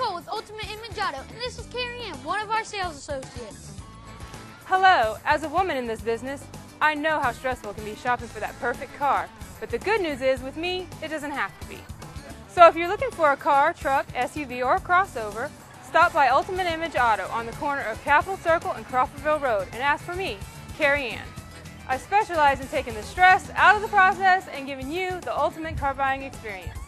Nicole with Ultimate Image and this is Carrie Ann, one of our sales associates. Hello, as a woman in this business, I know how stressful it can be shopping for that perfect car. But the good news is, with me, it doesn't have to be. So if you're looking for a car, truck, SUV, or crossover, stop by Ultimate Image Auto on the corner of Capital Circle and Crawfordville Road and ask for me, Carrie Ann. I specialize in taking the stress out of the process and giving you the ultimate car buying experience.